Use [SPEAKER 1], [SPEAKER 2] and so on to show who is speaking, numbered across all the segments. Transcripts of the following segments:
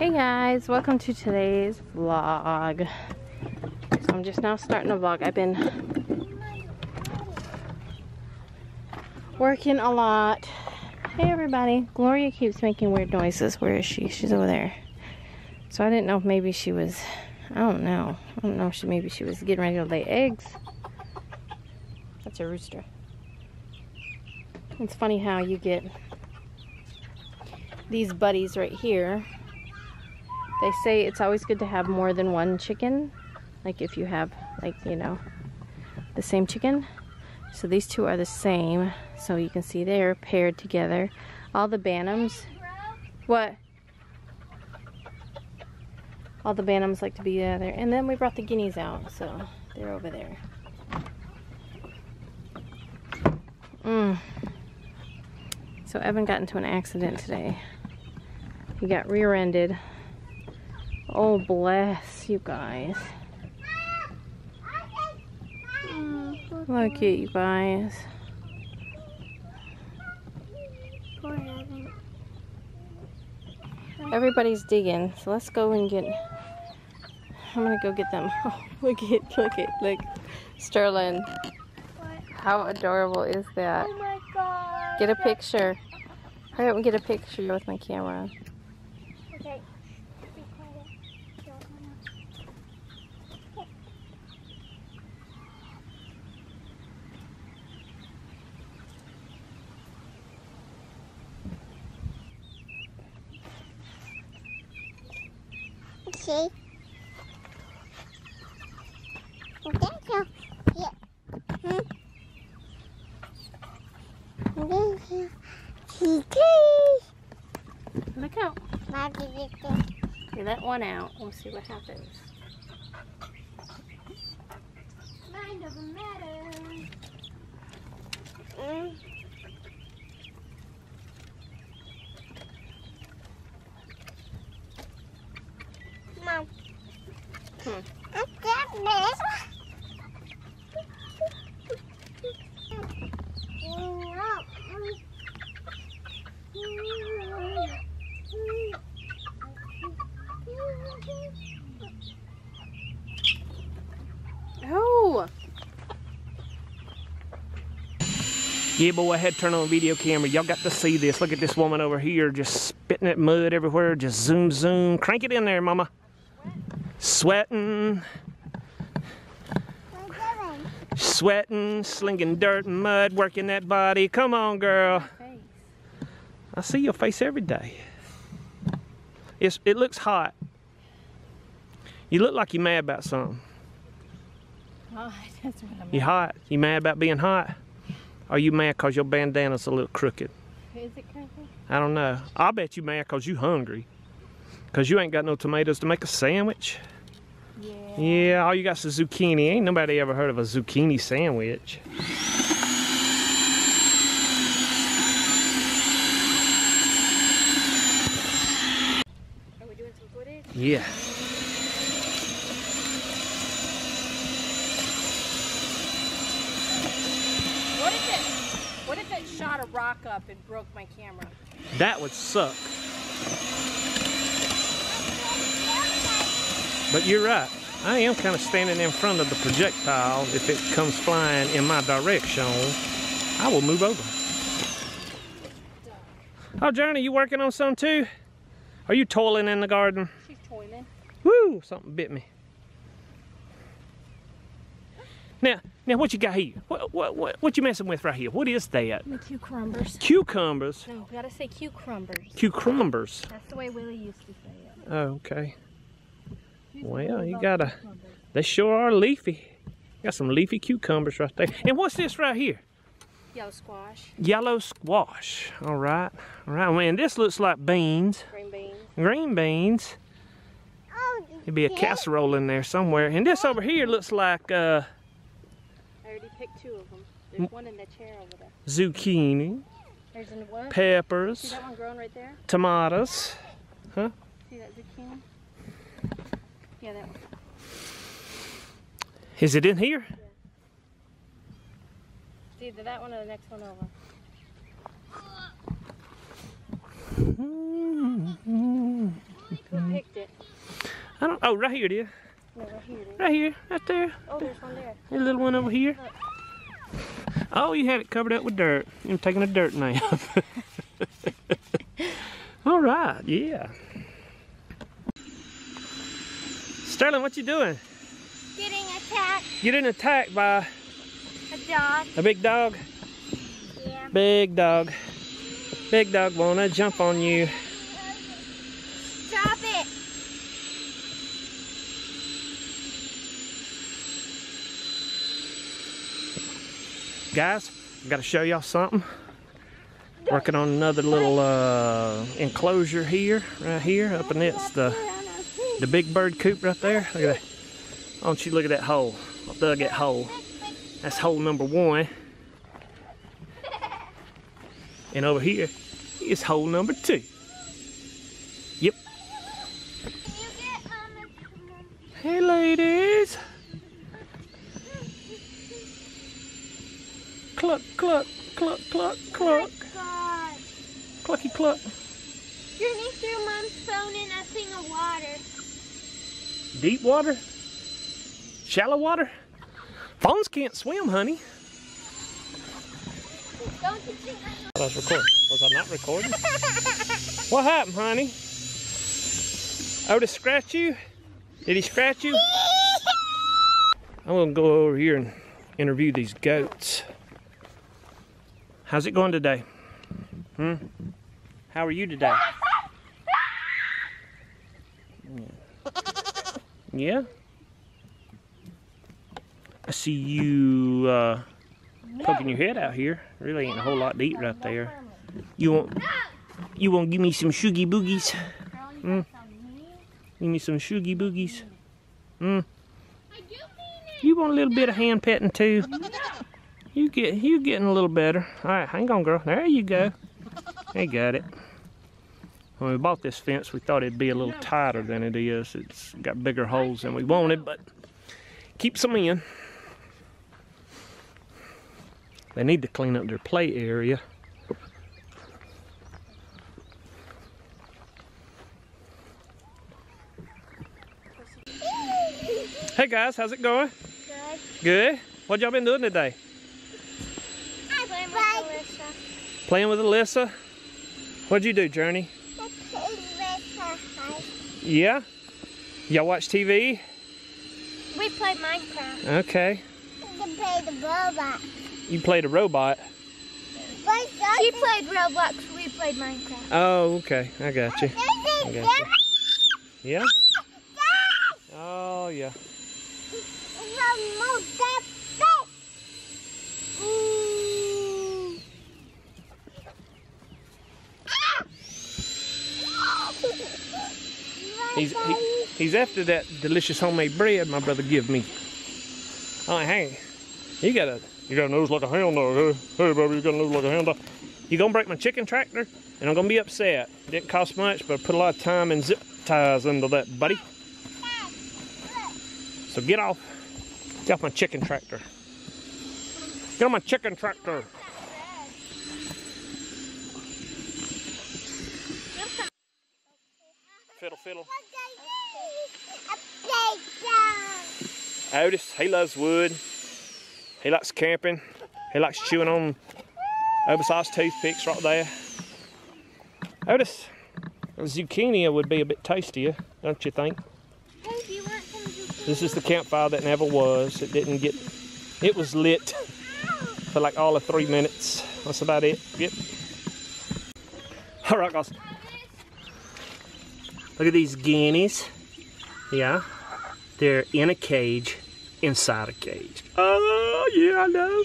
[SPEAKER 1] Hey guys, welcome to today's vlog. So I'm just now starting a vlog. I've been working a lot. Hey everybody, Gloria keeps making weird noises. Where is she? She's over there. So I didn't know if maybe she was, I don't know. I don't know if she, maybe she was getting ready to lay eggs. That's a rooster. It's funny how you get these buddies right here. They say it's always good to have more than one chicken. Like if you have, like, you know, the same chicken. So these two are the same. So you can see they're paired together. All the bantams. What? All the bantams like to be together. And then we brought the guineas out. So they're over there. Mm. So Evan got into an accident today. He got rear-ended. Oh, bless you guys. Look at you guys. Everybody's digging, so let's go and get. I'm gonna go get them. Oh, look at, look at, look, Sterling. How adorable is that?
[SPEAKER 2] Oh my god.
[SPEAKER 1] Get a picture. Hurry up and get a picture with my camera.
[SPEAKER 2] Okay. Thank you. Yeah. Hmm. Thank you. Okay.
[SPEAKER 1] Look out.
[SPEAKER 2] Maggie, you can-
[SPEAKER 1] Okay, let one out. We'll see what happens.
[SPEAKER 2] Mind over matter. Mm. Mom.
[SPEAKER 1] Hmm.
[SPEAKER 2] I got this.
[SPEAKER 1] Oh!
[SPEAKER 3] Yeah, boy, I had to turn on the video camera. Y'all got to see this. Look at this woman over here just spitting at mud everywhere. Just zoom, zoom. Crank it in there, mama. Sweating, sweating, slinging dirt and mud, working that body. Come on, girl. I see your face every day. It's, it looks hot. You look like you're mad about something.
[SPEAKER 1] Oh, that's what I'm
[SPEAKER 3] You hot? You mad about being hot? Are you mad because your bandana's a little crooked?
[SPEAKER 1] Is it crazy?
[SPEAKER 3] I don't know. I'll bet you mad because you hungry. Because you ain't got no tomatoes to make a sandwich.
[SPEAKER 1] Yeah.
[SPEAKER 3] Yeah, all you got's a zucchini. Ain't nobody ever heard of a zucchini sandwich.
[SPEAKER 1] Are we doing some footage?
[SPEAKER 3] Yeah.
[SPEAKER 1] What if it, what if it shot a rock up and broke my camera?
[SPEAKER 3] That would suck. But you're right. I am kind of standing in front of the projectile. If it comes flying in my direction, I will move over. Oh, Johnny, you working on some too? Are you toiling in the garden?
[SPEAKER 1] She's toiling.
[SPEAKER 3] Woo! Something bit me. Now, now, what you got here? What, what, what, what you messing with right here? What is that?
[SPEAKER 1] The cucumbers.
[SPEAKER 3] Cucumbers.
[SPEAKER 1] No, we gotta say cucumbers.
[SPEAKER 3] Cucumbers.
[SPEAKER 1] That's the way Willie used to say it.
[SPEAKER 3] Oh, okay. Well, you gotta-
[SPEAKER 1] cucumbers.
[SPEAKER 3] They sure are leafy. Got some leafy cucumbers right there. And what's this right here?
[SPEAKER 1] Yellow squash,
[SPEAKER 3] Yellow squash. All right. All right. Man, this looks like beans.
[SPEAKER 1] green beans.
[SPEAKER 3] Green beans.
[SPEAKER 2] Oh,
[SPEAKER 3] There'd be a casserole in there somewhere. And this over here looks like uh,
[SPEAKER 1] I picked two of them. There's one in the chair over there.
[SPEAKER 3] zucchini,
[SPEAKER 1] There's in what? See
[SPEAKER 3] peppers,
[SPEAKER 1] that one growing right there?
[SPEAKER 3] tomatoes.
[SPEAKER 1] See that zucchini? Yeah, that one.
[SPEAKER 3] Is it in here?
[SPEAKER 1] It's either that one or the next one over.
[SPEAKER 3] Mm-hmm.
[SPEAKER 1] Put
[SPEAKER 3] Oh, right here it is.
[SPEAKER 1] No, right here it.
[SPEAKER 3] Right here. Right there.
[SPEAKER 1] Oh, there's one there.
[SPEAKER 3] A little one over here. Oh, you had it covered up with dirt. You're taking a dirt nap. All right, yeah. Sterling, what you doing?
[SPEAKER 2] Getting attacked.
[SPEAKER 3] Getting attacked by
[SPEAKER 2] A dog.
[SPEAKER 3] a big dog?
[SPEAKER 2] Yeah.
[SPEAKER 3] Big dog. Big dog wanna jump on you.
[SPEAKER 2] Stop it.
[SPEAKER 3] Guys, I gotta show y'all something. Working on another little uh, enclosure here, right here, up against the the big bird coop right there. Look at that. Why don't you look at that hole? I dug that hole. That's hole number one. And over here is hole number two. Yep. Hey ladies. Cluck, cluck, cluck, cluck, cluck.
[SPEAKER 2] God.
[SPEAKER 3] Clucky cluck.
[SPEAKER 2] Journey threw mom's phone in a thing of water.
[SPEAKER 3] Deep water? Shallow water? Phones can't swim, honey.
[SPEAKER 2] Don't you think I
[SPEAKER 3] I was recording. Was I not recording? what happened, honey? Otis scratch you? Did he scratch you? I'm gonna go over here and interview these goats. How's it going today? Hmm? How are you today? Yeah? I see you uh, poking your head out here. Really ain't a whole lot to eat right there. You want you want to give me some shoogie boogies? Mm. Give me some shoogie boogies. Mm.
[SPEAKER 2] I do mean
[SPEAKER 3] You want a little bit of hand petting too? You get you getting a little better. All right, hang on, girl. There you go. I got it. When we bought this fence, we thought it'd be a little tighter than it is. It's got bigger holes than we wanted, but keeps them in. They need to clean up their play area. Hey guys, how's it going?
[SPEAKER 2] Good.
[SPEAKER 3] Good. What y'all been doing today?
[SPEAKER 2] I play with Alyssa.
[SPEAKER 3] Playing with Alyssa? What'd you do, Journey? Yeah? Y'all watch TV?
[SPEAKER 2] We played Minecraft.
[SPEAKER 3] Okay.
[SPEAKER 2] We played the robot.
[SPEAKER 3] You played a robot.
[SPEAKER 2] She played Roblox. We played Minecraft.
[SPEAKER 3] Oh, okay. I got you. I got you. Yeah? Oh, yeah. He's he, he's after that delicious homemade bread my brother give me. Oh, hey, you got a you got a nose like a hound dog. Huh? Hey, baby, you got a nose like a hound dog. You gonna break my chicken tractor, and I'm gonna be upset. It Didn't cost much, but I put a lot of time and zip ties into that, buddy. So get off, get off my chicken tractor. Get on my chicken tractor. Fiddle, fiddle. Otis, he loves wood. He likes camping. He likes chewing on oversized toothpicks right there. Otis, a zucchini would be a bit tastier, don't you think? This is the campfire that never was. It didn't get, it was lit for like all of three minutes. That's about it. Yep. All right, guys. Look at these guineas. Yeah. They're in a cage, inside a cage. Oh, yeah, I know.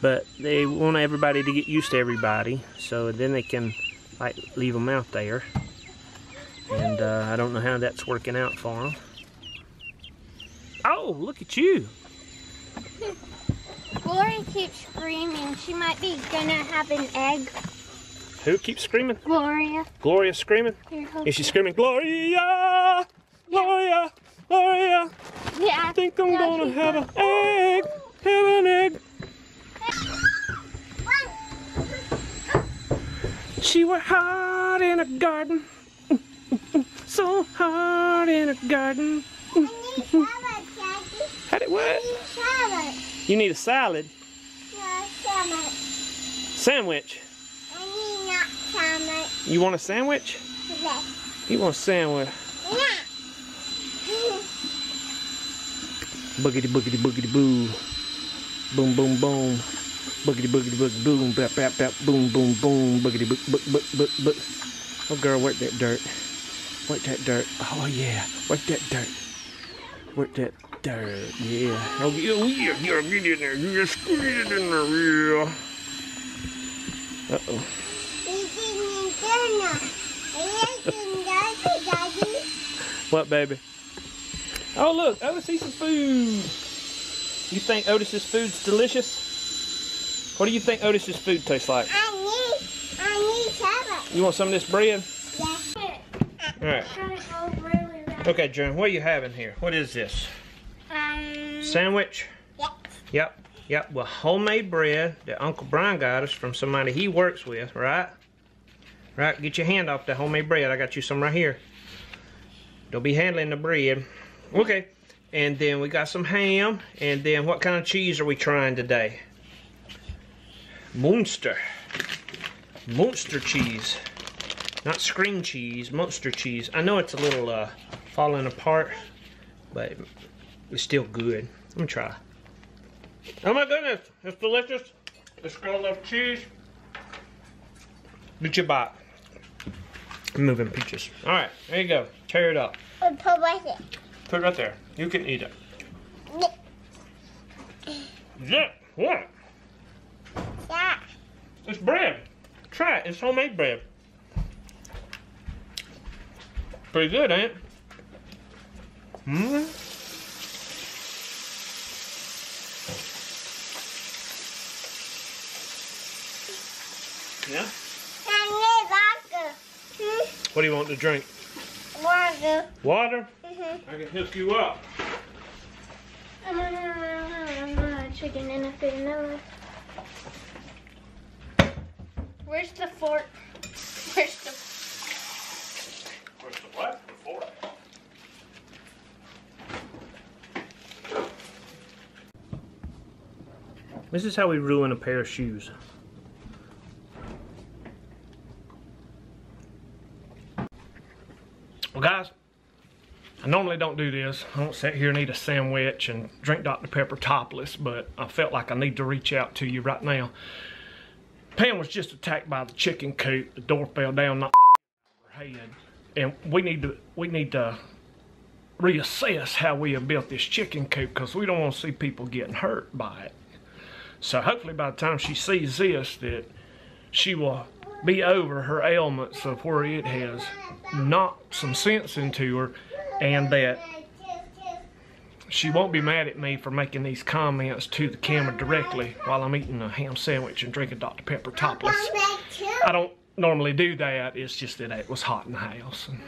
[SPEAKER 3] But they want everybody to get used to everybody, so then they can like leave them out there. And uh, I don't know how that's working out for them. Oh, look at you.
[SPEAKER 2] Glory keeps screaming. She might be gonna have an egg.
[SPEAKER 3] Who keeps screaming?
[SPEAKER 2] Gloria.
[SPEAKER 3] Gloria screaming? Is she screaming, Gloria? Gloria? Gloria?
[SPEAKER 2] Yeah.
[SPEAKER 3] I think I'm
[SPEAKER 2] Yeah,
[SPEAKER 3] gonna have an egg. Have an egg. She were hard in a garden. so hard in a garden. what?
[SPEAKER 2] Need salad.
[SPEAKER 3] You need a salad?
[SPEAKER 2] No, salad.
[SPEAKER 3] Sandwich.
[SPEAKER 2] I need not salad.
[SPEAKER 3] You want a sandwich?
[SPEAKER 2] Yes.
[SPEAKER 3] You want a sandwich?
[SPEAKER 2] Yeah.
[SPEAKER 3] Boogity boogity boogity boo. Boom boom boom. Boogity boogity boogity boom. Bap bap bap. Boom boom boom. Boogity book book book book book. Oh girl, work that dirt. Work that dirt. Oh yeah. Work that dirt. Work that dirt. Yeah. Oh yeah. Yeah. Yeah. Get in there. Yeah. Squeeze it in there. Yeah. Uh oh.
[SPEAKER 2] Eating dinner. Eating dinner, Daddy.
[SPEAKER 3] What, baby? Oh, look, Otis eat some food. You think Otis's food's delicious? What do you think Otis's food tastes like?
[SPEAKER 2] I need, I need.
[SPEAKER 3] You want some of this bread?
[SPEAKER 2] Yes.
[SPEAKER 3] All right. Okay, June, what are you having here? What is this?
[SPEAKER 2] Um,
[SPEAKER 3] Sandwich?
[SPEAKER 2] yes.
[SPEAKER 3] Yep. Yep. Well, homemade bread that Uncle Brian got us from somebody he works with, right? Right. Get your hand off the homemade bread. I got you some right here. Don't be handling the bread. Okay. And then we got some ham. And then what kind of cheese are we trying today? Munster. Munster cheese. Not screen cheese, Munster cheese. I know it's a little uh, falling apart, but it's still good. Let me try. Oh my goodness, it's delicious. It's got enough cheese. Get your bite. I'm moving peaches. All right, there you go. Tear it up.
[SPEAKER 2] Put put with it.
[SPEAKER 3] Put it right there. You can eat it. Yeah, what?
[SPEAKER 2] Yeah.
[SPEAKER 3] It's bread. Try it. It's homemade bread. Pretty good, ain't it? Hmm. Yeah.
[SPEAKER 2] I need vodka. Hmm?
[SPEAKER 3] What do you want to drink?
[SPEAKER 2] Vodka.
[SPEAKER 3] Water?
[SPEAKER 2] Mm-hmm.
[SPEAKER 3] I can hook you up.
[SPEAKER 2] I'm not chicken in a vanilla. Where's the fork? Where's the
[SPEAKER 3] Where's the what? The fork. This is how we ruin a pair of shoes. Well, guys, I normally don't do this. I don't sit here and eat a sandwich and drink Dr. Pepper topless, but I felt like I need to reach out to you right now. Pam was just attacked by the chicken coop. The door fell down, her head, and we need to we need to reassess how we have built this chicken coop because we don't want to see people getting hurt by it. So hopefully by the time she sees this, that she will be over her ailments of where it has knocked some sense into her, and that she won't be mad at me for making these comments to the camera directly while I'm eating a ham sandwich and drinking Dr. Pepper topless. I don't normally do that. It's just that it was hot in the house. And